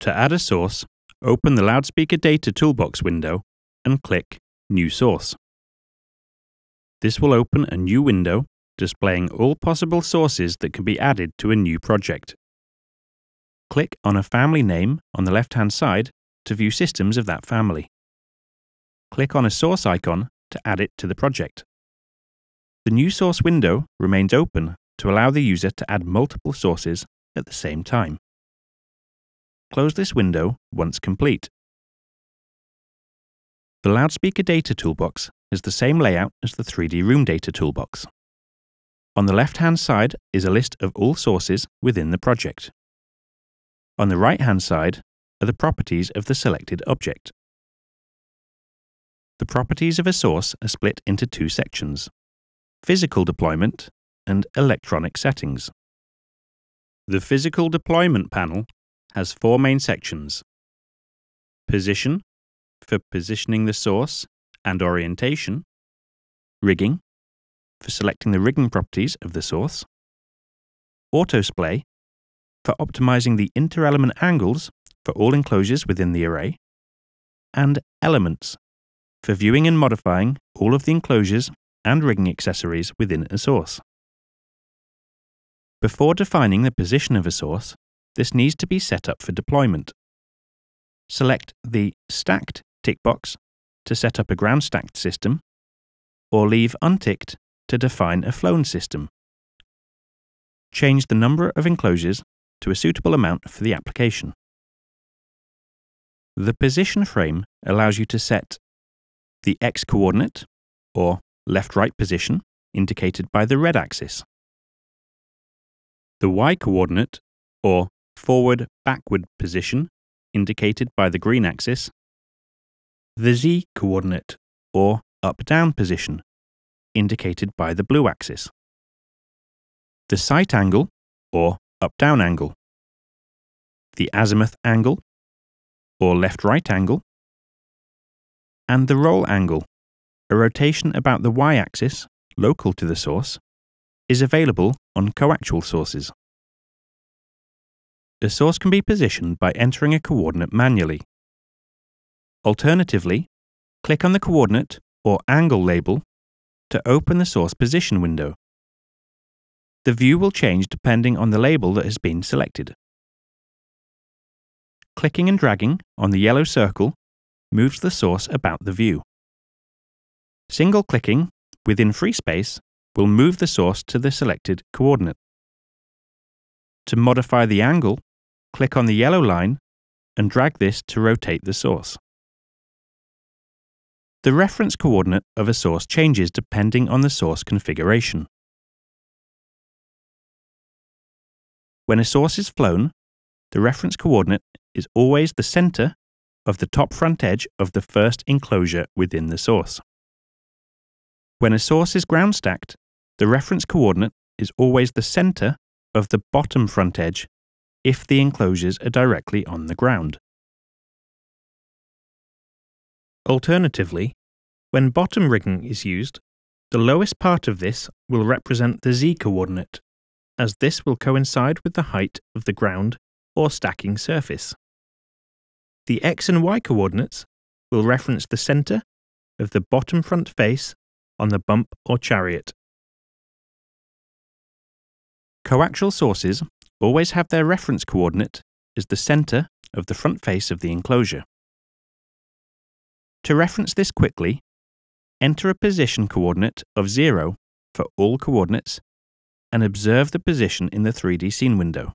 To add a source, open the Loudspeaker Data Toolbox window and click New Source. This will open a new window displaying all possible sources that can be added to a new project. Click on a family name on the left-hand side to view systems of that family. Click on a source icon to add it to the project. The new source window remains open to allow the user to add multiple sources at the same time. Close this window once complete. The Loudspeaker Data Toolbox has the same layout as the 3D Room Data Toolbox. On the left-hand side is a list of all sources within the project. On the right-hand side are the properties of the selected object. The properties of a source are split into two sections, physical deployment and electronic settings. The physical deployment panel has four main sections. Position, for positioning the source and orientation. Rigging, for selecting the rigging properties of the source. Autosplay, for optimizing the interelement angles for all enclosures within the array. And Elements, for viewing and modifying all of the enclosures and rigging accessories within a source. Before defining the position of a source, this needs to be set up for deployment. Select the Stacked tick box to set up a ground stacked system, or leave unticked to define a flown system. Change the number of enclosures to a suitable amount for the application. The position frame allows you to set the x coordinate, or left right position, indicated by the red axis, the y coordinate, or forward backward position, indicated by the green axis, the z coordinate, or up down position, indicated by the blue axis, the sight angle, or up down angle, the azimuth angle, or left right angle, and the roll angle, a rotation about the y axis, local to the source, is available on coaxial sources. A source can be positioned by entering a coordinate manually. Alternatively, click on the coordinate or angle label to open the source position window. The view will change depending on the label that has been selected. Clicking and dragging on the yellow circle moves the source about the view. Single clicking within free space will move the source to the selected coordinate. To modify the angle, click on the yellow line and drag this to rotate the source. The reference coordinate of a source changes depending on the source configuration. When a source is flown, the reference coordinate is always the center of the top front edge of the first enclosure within the source. When a source is ground stacked, the reference coordinate is always the center of the bottom front edge if the enclosures are directly on the ground. Alternatively, when bottom rigging is used, the lowest part of this will represent the z coordinate, as this will coincide with the height of the ground or stacking surface. The x and y coordinates will reference the centre of the bottom front face on the bump or chariot. Coaxial sources always have their reference coordinate as the centre of the front face of the enclosure. To reference this quickly, enter a position coordinate of 0 for all coordinates and observe the position in the 3D scene window.